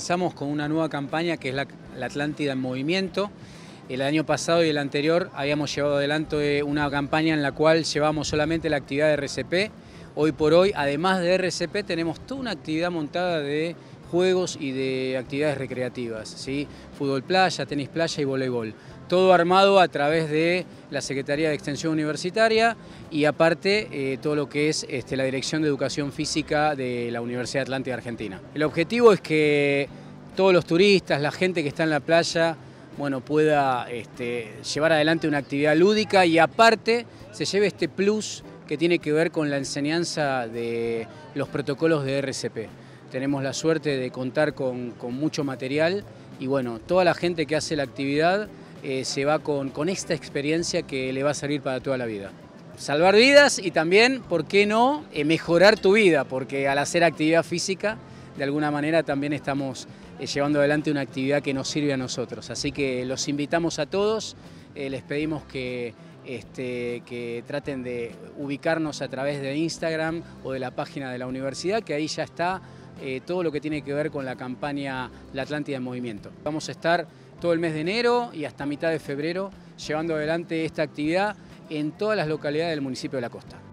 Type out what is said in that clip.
comenzamos con una nueva campaña que es la, Atlántida en Movimiento. El año pasado y el anterior habíamos llevado adelante una campaña en la cual llevamos solamente la actividad de RCP. Hoy por hoy, además de RCP, tenemos toda una actividad montada de juegos y de actividades recreativas, ¿sí? fútbol playa, tenis playa y voleibol. Todo armado a través de la Secretaría de Extensión Universitaria y aparte eh, todo lo que es este, la Dirección de Educación Física de la Universidad Atlántica Argentina. El objetivo es que todos los turistas, la gente que está en la playa, bueno, pueda este, llevar adelante una actividad lúdica y aparte se lleve este plus que tiene que ver con la enseñanza de los protocolos de RCP tenemos la suerte de contar con, mucho material y bueno, toda la gente que hace la actividad eh, se va con, esta experiencia que le va a servir para toda la vida. Salvar vidas y también, ¿por qué no?, eh, mejorar tu vida, porque al hacer actividad física, de alguna manera también estamos eh, llevando adelante una actividad que nos sirve a nosotros. Así que los invitamos a todos, les pedimos este, que traten de ubicarnos a través de Instagram o de la página de la universidad, que ahí ya está eh, todo lo que tiene que ver con la campaña La Atlántida en Movimiento. Vamos a estar todo el mes de enero y hasta mitad de febrero llevando adelante esta actividad en todas las localidades del municipio de La Costa.